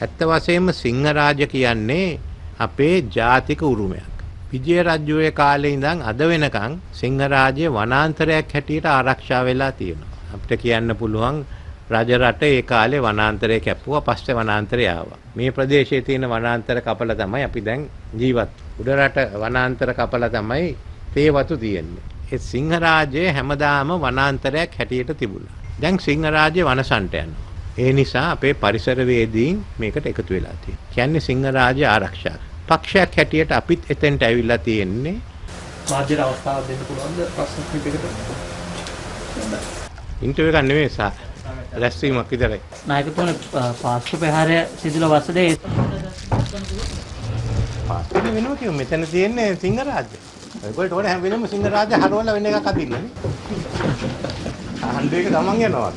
ඇත්ත වශයෙන්ම සිංහරාජ කියන්නේ අපේ ජාතික උරුමයක්. විජය රජ්ජුවේ කාලේ ඉඳන් අද වෙනකන් සිංහරාජය වනාන්තරයක් හැටියට ආරක්ෂා වෙලා තියෙනවා. අපිට කියන්න පුළුවන් රජරට ඒ කාලේ වනාන්තරය කැපුවා පස්සේ වනාන්තරය ආවා. මේ ප්‍රදේශයේ තියෙන වනාන්තර කපල තමයි අපි දැන් ජීවත්. උඩරට වනාන්තර කපල තමයි තේ වතු තියෙන්නේ. ඒ සිංහරාජය හැමදාම වනාන්තරයක් හැටියට තිබුණා. දැන් සිංහරාජය වනසන්ට යනවා. ඒ නිසා අපේ පරිසරවේදීන් මේකට එකතු වෙලා තියෙනවා. කියන්නේ සිංහරාජය ආරක්ෂා. පක්ෂයක් හැටියට අපිත් එතෙන්ට ඇවිල්ලා තියෙන්නේ. රාජ්‍යයට අවස්ථාවක් දෙන්න පුළුවන්ද ප්‍රශ්න කිහිපයකට? ඉන්ටර්විව් එකක් නෙමෙයි සා රැස්වීමක් විතරයි. නායකතුමනි පාස්කු ප්‍රහාරය සිදුල වසරේ පාස්කු වෙනම කියමු මෙතන තියෙන්නේ සිංහරාජය. ඔයගොල්ලෝ ඕනේ හැම වෙලෙම සිංහරාජය හරවලා වෙන එකක් අදින්නනේ. අහන්න ගමන් යනවා.